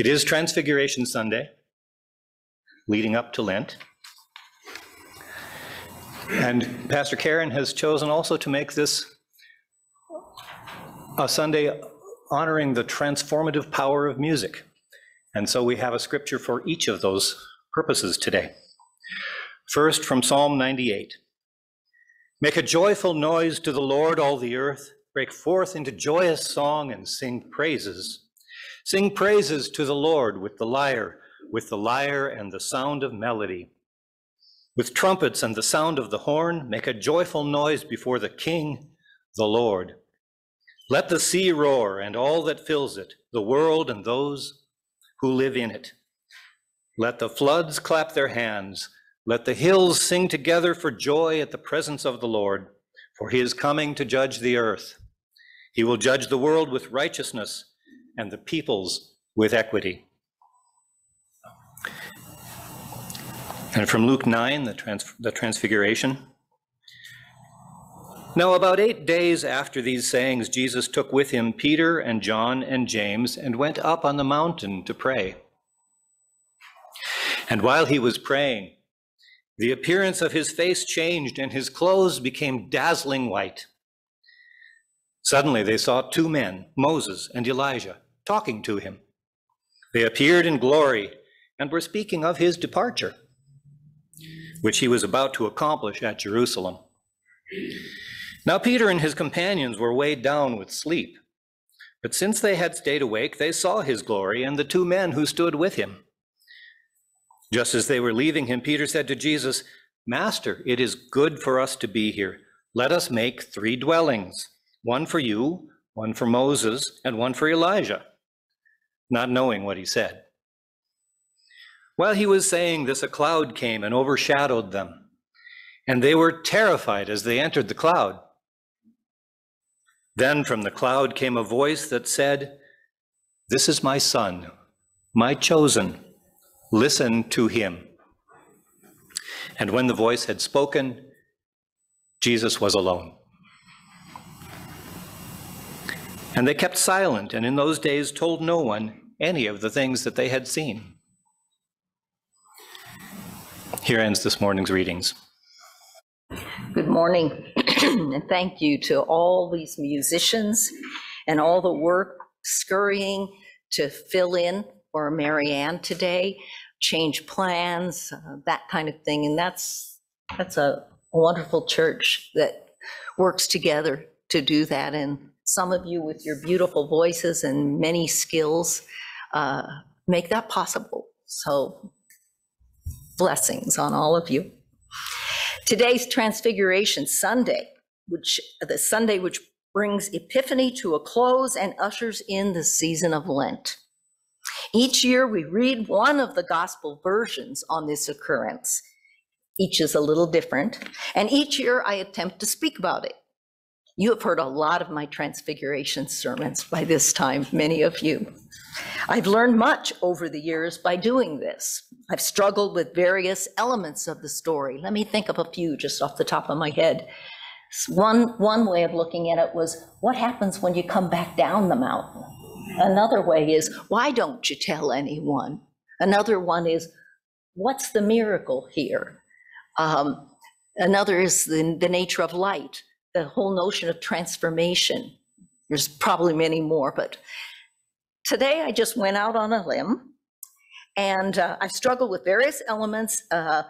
It is Transfiguration Sunday, leading up to Lent. And Pastor Karin has chosen also to make this a Sunday honoring the transformative power of music. And so we have a scripture for each of those purposes today. First, from Psalm 98 Make a joyful noise to the Lord, all the earth. Break forth into joyous song and sing praises. Sing praises to the Lord with the lyre, with the lyre and the sound of melody. With trumpets and the sound of the horn, make a joyful noise before the King, the Lord. Let the sea roar and all that fills it, the world and those who live in it. Let the floods clap their hands. Let the hills sing together for joy at the presence of the Lord, for he is coming to judge the earth. He will judge the world with righteousness and the peoples with equity. And from Luke 9, the, trans- the Transfiguration. Now, about eight days after these sayings, Jesus took with him Peter and John and James and went up on the mountain to pray. And while he was praying, the appearance of his face changed and his clothes became dazzling white. Suddenly they saw two men, Moses and Elijah, talking to him. They appeared in glory and were speaking of his departure which he was about to accomplish at Jerusalem. Now Peter and his companions were weighed down with sleep. But since they had stayed awake, they saw his glory and the two men who stood with him. Just as they were leaving him, Peter said to Jesus, Master, it is good for us to be here. Let us make three dwellings one for you, one for Moses, and one for Elijah, not knowing what he said. While he was saying this, a cloud came and overshadowed them, and they were terrified as they entered the cloud. Then from the cloud came a voice that said, This is my son, my chosen. Listen to him. And when the voice had spoken, Jesus was alone. And they kept silent, and in those days told no one any of the things that they had seen. Here ends this morning's readings. Good morning, and thank you to all these musicians and all the work scurrying to fill in for Marianne today, change plans, uh, that kind of thing. And that's that's a wonderful church that works together to do that. And some of you with your beautiful voices and many skills uh, make that possible. So blessings on all of you. Today's Transfiguration Sunday, which the Sunday which brings Epiphany to a close and ushers in the season of Lent. Each year we read one of the gospel versions on this occurrence. Each is a little different, and each year I attempt to speak about it. You have heard a lot of my Transfiguration sermons by this time, many of you. I've learned much over the years by doing this. I've struggled with various elements of the story. Let me think of a few just off the top of my head. One, one way of looking at it was what happens when you come back down the mountain? Another way is why don't you tell anyone? Another one is what's the miracle here? Um, another is the, the nature of light the whole notion of transformation. There's probably many more, but today I just went out on a limb and uh, I've struggled with various elements uh,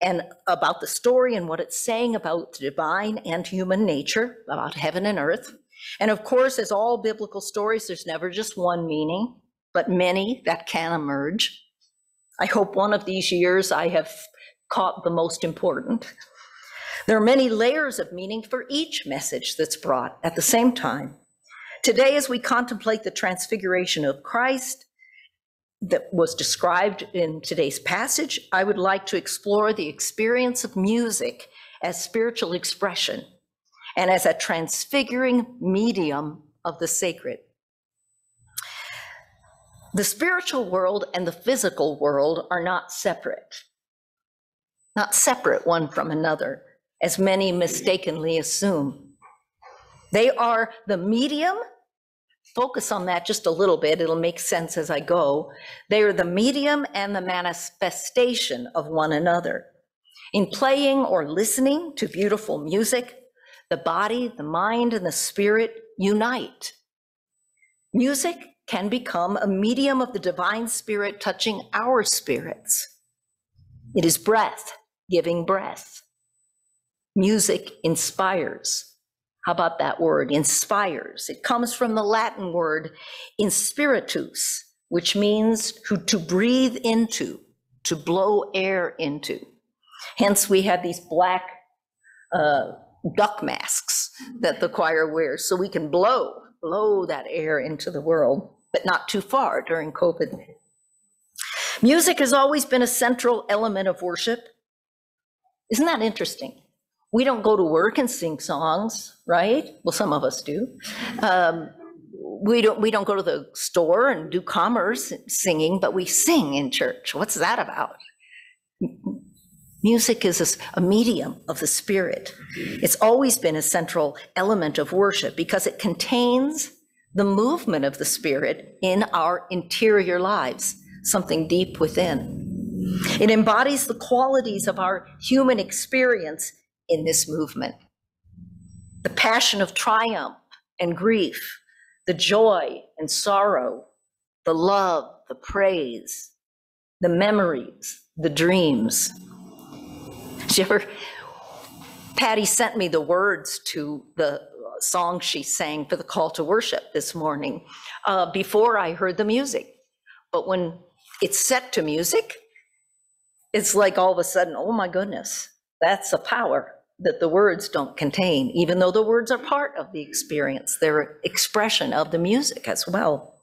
and about the story and what it's saying about the divine and human nature, about heaven and earth. And of course, as all biblical stories, there's never just one meaning, but many that can emerge. I hope one of these years I have caught the most important. There are many layers of meaning for each message that's brought at the same time. Today, as we contemplate the transfiguration of Christ that was described in today's passage, I would like to explore the experience of music as spiritual expression and as a transfiguring medium of the sacred. The spiritual world and the physical world are not separate, not separate one from another as many mistakenly assume. They are the medium focus on that just a little bit. It'll make sense as I go. They are the medium and the manifestation of one another. In playing or listening to beautiful music, the body, the mind, and the spirit unite. Music can become a medium of the divine spirit touching our spirits. It is breath giving breath. Music inspires. How about that word, inspires? It comes from the Latin word inspiritus, which means to breathe into, to blow air into. Hence, we have these black uh, duck masks that the choir wears so we can blow, blow that air into the world, but not too far during COVID. Music has always been a central element of worship. Isn't that interesting? We don't go to work and sing songs, right? Well, some of us do. Um, we don't we don't go to the store and do commerce singing, but we sing in church. What's that about? Music is a, medium of the spirit. It's always been a central element of worship because it contains the movement of the spirit in our interior lives, something deep within. It embodies the qualities of our human experience in this movement the passion of triumph and grief, the joy and sorrow, the love, the praise, the memories, the dreams. She ever, Patty sent me the words to the song she sang for the call to worship this morning uh, before I heard the music. But when it's set to music, it's like all of a sudden, oh my goodness, that's a power that the words don't contain, even though the words are part of the experience, they're expression of the music as well.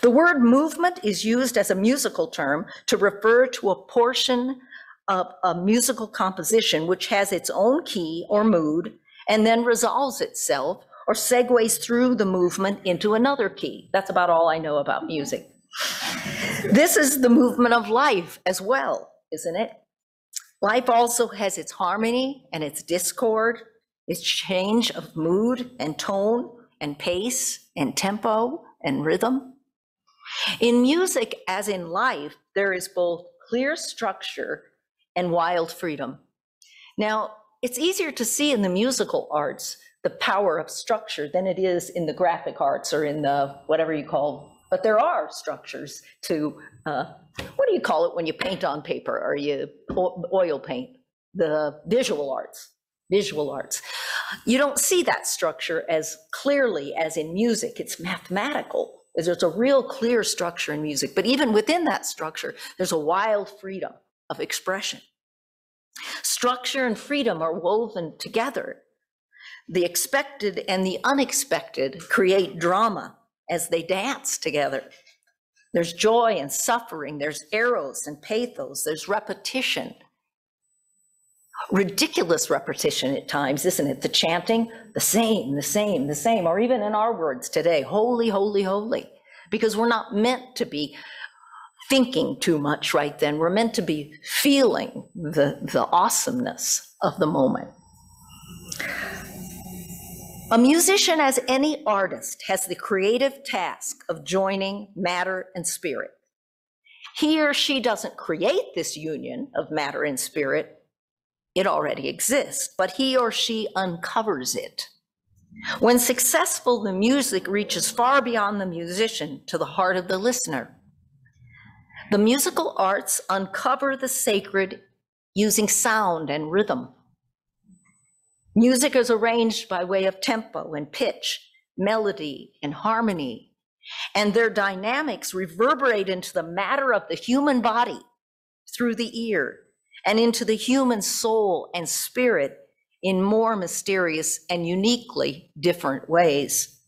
The word movement is used as a musical term to refer to a portion of a musical composition which has its own key or mood and then resolves itself or segues through the movement into another key. That's about all I know about music. This is the movement of life as well, isn't it? Life also has its harmony and its discord, its change of mood and tone and pace and tempo and rhythm. In music, as in life, there is both clear structure and wild freedom. Now, it's easier to see in the musical arts the power of structure than it is in the graphic arts or in the whatever you call, but there are structures to, uh, what do you call it when you paint on paper or you oil paint? The visual arts, visual arts. You don't see that structure as clearly as in music. It's mathematical. There's a real clear structure in music, but even within that structure, there's a wild freedom of expression. Structure and freedom are woven together. The expected and the unexpected create drama as they dance together. There's joy and suffering, there's eros and pathos, there's repetition. Ridiculous repetition at times, isn't it? The chanting, the same, the same, the same, or even in our words today, holy, holy, holy, because we're not meant to be thinking too much right then. We're meant to be feeling the, the awesomeness of the moment. A musician, as any artist, has the creative task of joining matter and spirit. He or she doesn't create this union of matter and spirit, it already exists, but he or she uncovers it. When successful, the music reaches far beyond the musician to the heart of the listener. The musical arts uncover the sacred using sound and rhythm. Music is arranged by way of tempo and pitch, melody and harmony, and their dynamics reverberate into the matter of the human body through the ear and into the human soul and spirit in more mysterious and uniquely different ways.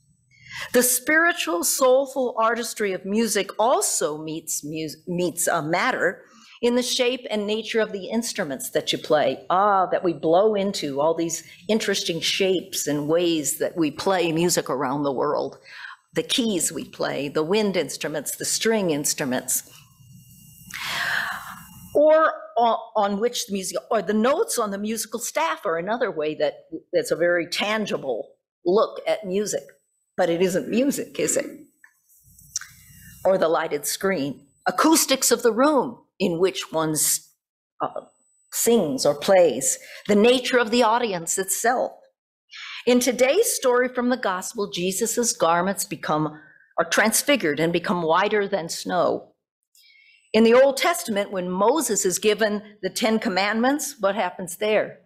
The spiritual, soulful artistry of music also meets, meets a matter in the shape and nature of the instruments that you play. Ah, that we blow into all these interesting shapes and ways that we play music around the world. The keys we play, the wind instruments, the string instruments. Or on which the music, or the notes on the musical staff are another way that that's a very tangible look at music but it isn't music, is it? or the lighted screen, acoustics of the room in which one uh, sings or plays, the nature of the audience itself. In today's story from the gospel, Jesus's garments become are transfigured and become whiter than snow. In the Old Testament, when Moses is given the Ten Commandments, what happens there?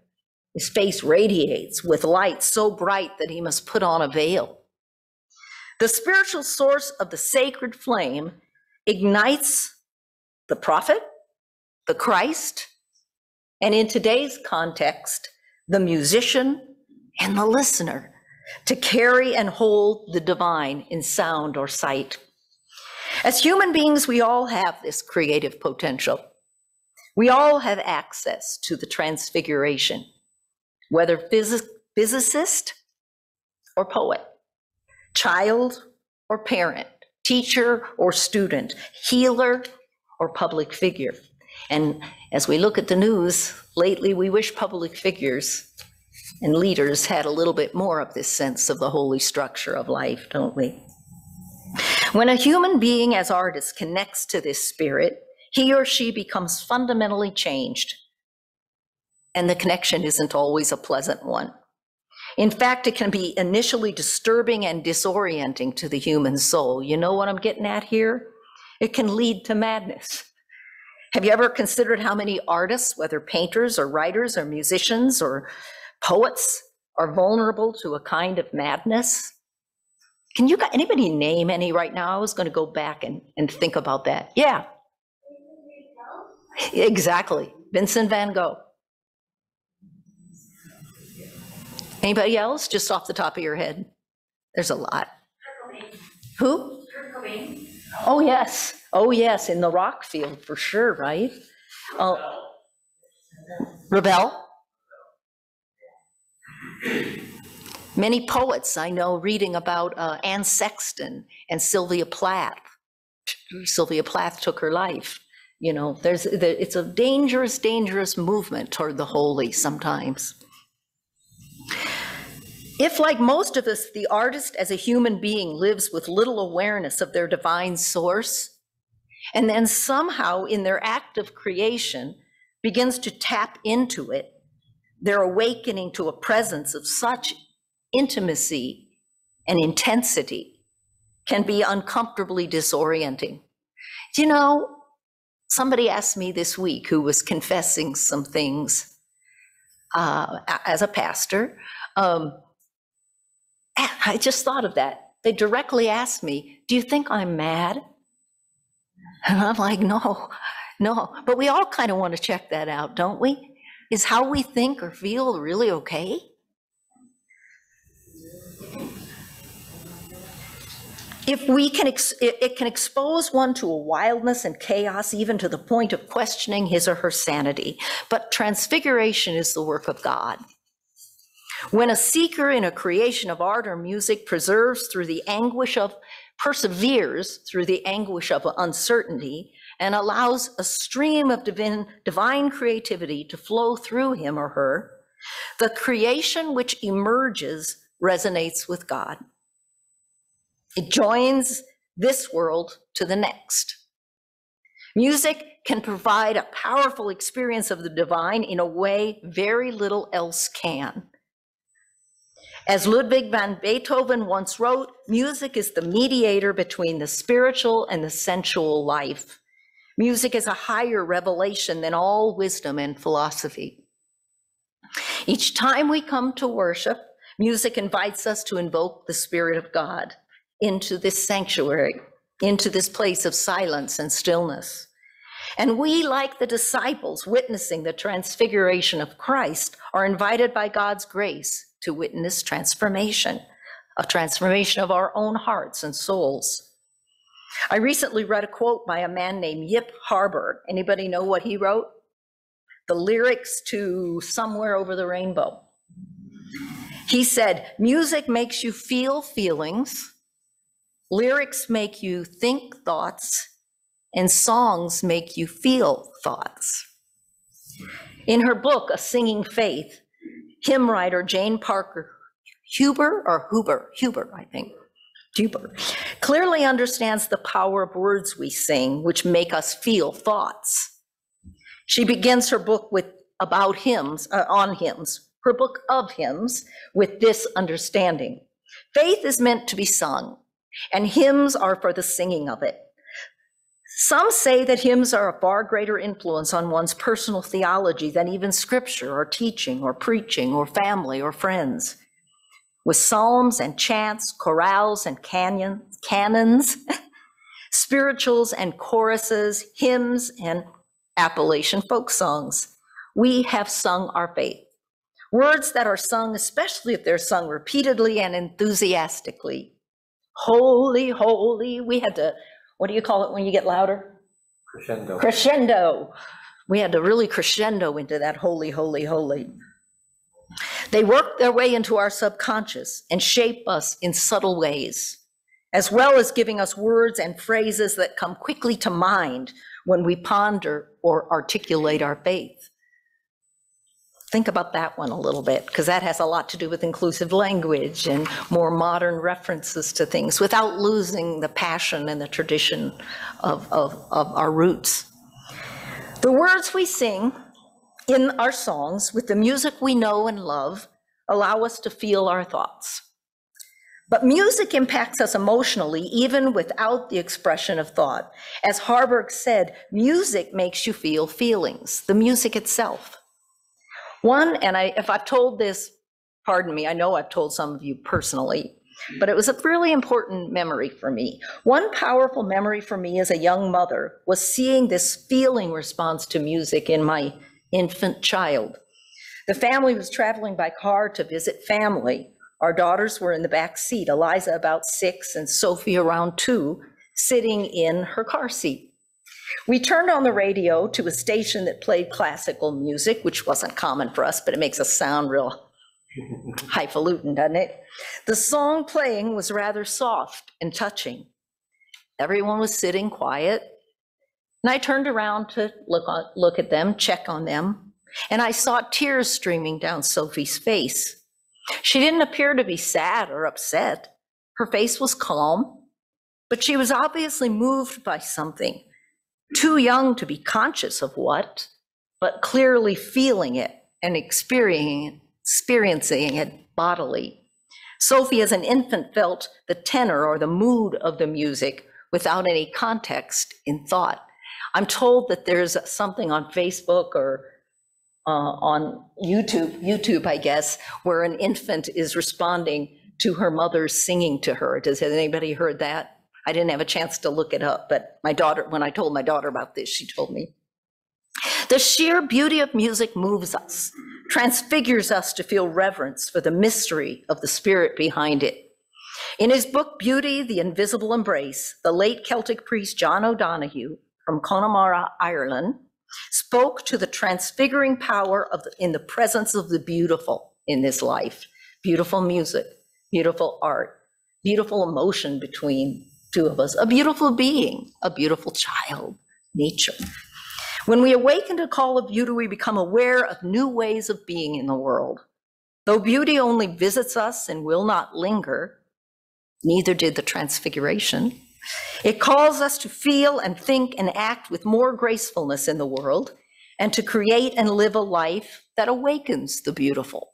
His face radiates with light so bright that he must put on a veil. The spiritual source of the sacred flame ignites the prophet, the Christ, and in today's context, the musician and the listener to carry and hold the divine in sound or sight. As human beings, we all have this creative potential. We all have access to the transfiguration, whether phys- physicist or poet, child or parent, teacher or student, healer or public figure. And as we look at the news lately, we wish public figures and leaders had a little bit more of this sense of the holy structure of life, don't we? When a human being as artist connects to this spirit, he or she becomes fundamentally changed. And the connection isn't always a pleasant one. In fact, it can be initially disturbing and disorienting to the human soul. You know what I'm getting at here? It can lead to madness. Have you ever considered how many artists, whether painters or writers or musicians or Poets are vulnerable to a kind of madness. Can you, anybody name any right now? I was going to go back and, and think about that. Yeah. Exactly. Vincent van Gogh. Anybody else? Just off the top of your head. There's a lot. Who? Oh, yes. Oh, yes. In the rock field for sure, right? Oh, Ravel? Many poets I know reading about uh, Anne Sexton and Sylvia Plath. Sylvia Plath took her life. You know, there's it's a dangerous, dangerous movement toward the holy sometimes. If, like most of us, the artist as a human being lives with little awareness of their divine source, and then somehow in their act of creation begins to tap into it, they're awakening to a presence of such intimacy and intensity can be uncomfortably disorienting. You know, somebody asked me this week who was confessing some things uh, as a pastor. Um, I just thought of that. They directly asked me, Do you think I'm mad? And I'm like, No, no. But we all kind of want to check that out, don't we? Is how we think or feel really okay? If we can, ex- it can expose one to a wildness and chaos, even to the point of questioning his or her sanity. But transfiguration is the work of God. When a seeker in a creation of art or music preserves through the anguish of, perseveres through the anguish of uncertainty, and allows a stream of divine, divine creativity to flow through him or her, the creation which emerges resonates with God. It joins this world to the next. Music can provide a powerful experience of the divine in a way very little else can. As Ludwig van Beethoven once wrote, music is the mediator between the spiritual and the sensual life. Music is a higher revelation than all wisdom and philosophy. Each time we come to worship, music invites us to invoke the Spirit of God into this sanctuary, into this place of silence and stillness. And we, like the disciples witnessing the transfiguration of Christ, are invited by God's grace to witness transformation, a transformation of our own hearts and souls. I recently read a quote by a man named Yip Harburg. Anybody know what he wrote? The lyrics to Somewhere Over the Rainbow. He said, Music makes you feel feelings, lyrics make you think thoughts, and songs make you feel thoughts. In her book, A Singing Faith, hymn writer Jane Parker Huber or Huber, Huber, I think, Huber, clearly understands the power of words we sing, which make us feel thoughts. She begins her book with about hymns, uh, on hymns, her book of hymns, with this understanding. Faith is meant to be sung, and hymns are for the singing of it. Some say that hymns are a far greater influence on one's personal theology than even scripture or teaching or preaching or family or friends. With psalms and chants, chorales and canyon, canons, spirituals and choruses, hymns and Appalachian folk songs, we have sung our faith. Words that are sung, especially if they're sung repeatedly and enthusiastically. Holy, holy, we had to what do you call it when you get louder? Crescendo. Crescendo. We had to really crescendo into that holy, holy, holy. They work their way into our subconscious and shape us in subtle ways, as well as giving us words and phrases that come quickly to mind when we ponder or articulate our faith think about that one a little bit, because that has a lot to do with inclusive language and more modern references to things without losing the passion and the tradition of, of, of our roots. The words we sing in our songs with the music we know and love allow us to feel our thoughts. But music impacts us emotionally even without the expression of thought. As Harburg said, music makes you feel feelings, the music itself. One, and I, if I've told this, pardon me, I know I've told some of you personally, but it was a really important memory for me. One powerful memory for me as a young mother was seeing this feeling response to music in my infant child. The family was traveling by car to visit family. Our daughters were in the back seat, Eliza about six and Sophie around two, sitting in her car seat. We turned on the radio to a station that played classical music, which wasn't common for us, but it makes us sound real highfalutin, doesn't it? The song playing was rather soft and touching. Everyone was sitting quiet, and I turned around to look, on, look at them, check on them, and I saw tears streaming down Sophie's face. She didn't appear to be sad or upset. Her face was calm, but she was obviously moved by something too young to be conscious of what, but clearly feeling it and experiencing, experiencing it bodily. Sophie, as an infant, felt the tenor or the mood of the music without any context in thought. I'm told that there's something on Facebook or uh, on YouTube, YouTube, I guess, where an infant is responding to her mother singing to her. Does has anybody heard that? I didn't have a chance to look it up, but my daughter, when I told my daughter about this, she told me. The sheer beauty of music moves us, transfigures us to feel reverence for the mystery of the spirit behind it. In his book, Beauty, the Invisible Embrace, the late Celtic priest John O'Donohue from Connemara, Ireland, spoke to the transfiguring power of the, in the presence of the beautiful in this life. Beautiful music, beautiful art, beautiful emotion between two of us, a beautiful being, a beautiful child, nature. When we awaken to call of beauty, we become aware of new ways of being in the world. Though beauty only visits us and will not linger, neither did the transfiguration. It calls us to feel and think and act with more gracefulness in the world and to create and live a life that awakens the beautiful.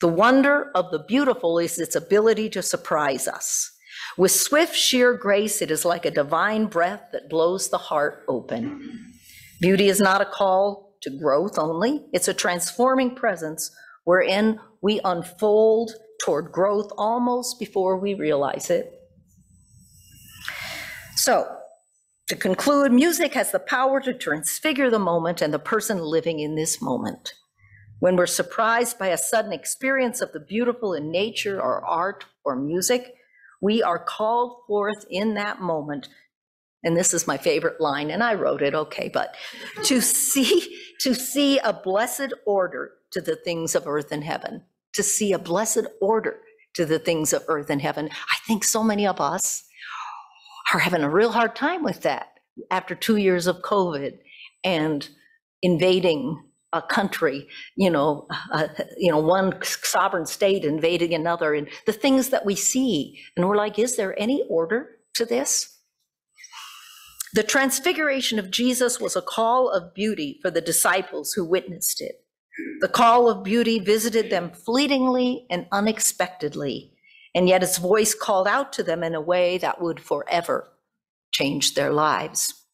The wonder of the beautiful is its ability to surprise us. With swift, sheer grace, it is like a divine breath that blows the heart open. Beauty is not a call to growth only, it's a transforming presence wherein we unfold toward growth almost before we realize it. So, to conclude, music has the power to transfigure the moment and the person living in this moment. When we're surprised by a sudden experience of the beautiful in nature or art or music, we are called forth in that moment. And this is my favorite line, and I wrote it, okay, but to see, to see a blessed order to the things of earth and heaven, to see a blessed order to the things of earth and heaven. I think so many of us are having a real hard time with that after two years of COVID and invading a country, you know, uh, you know, one sovereign state invading another, and the things that we see. And we're like, is there any order to this? The transfiguration of Jesus was a call of beauty for the disciples who witnessed it. The call of beauty visited them fleetingly and unexpectedly, and yet its voice called out to them in a way that would forever change their lives.